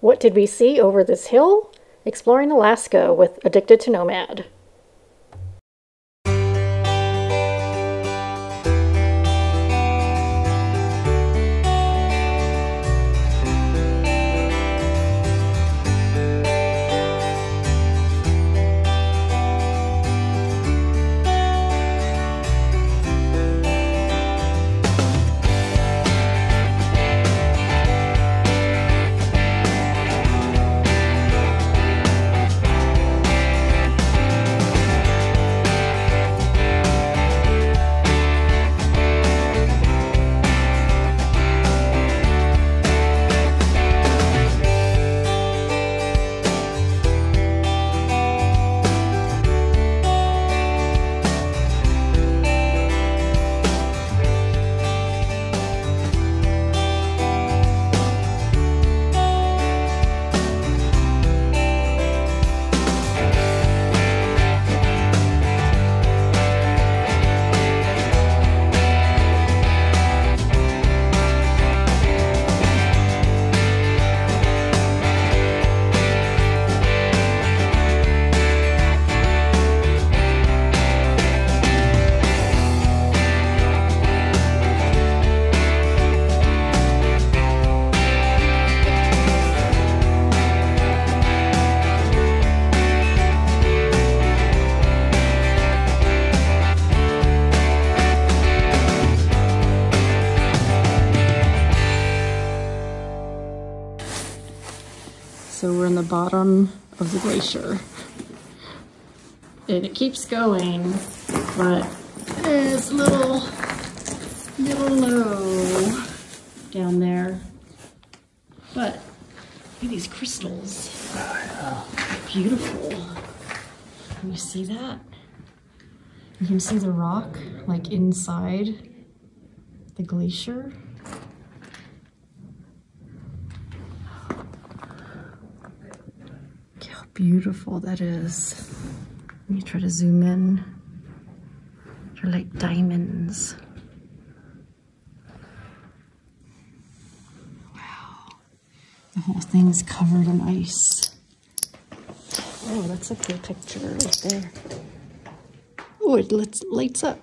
What did we see over this hill? Exploring Alaska with Addicted to Nomad. So we're in the bottom of the glacier. And it keeps going, but it's a little, little low down there. But look at these crystals. Beautiful. Can you see that? You can see the rock like inside the glacier. Look how beautiful that is. Let me try to zoom in. They're like diamonds. Wow. The whole thing's covered in ice. Oh, that's a cool picture right there. Oh, it lights, lights up.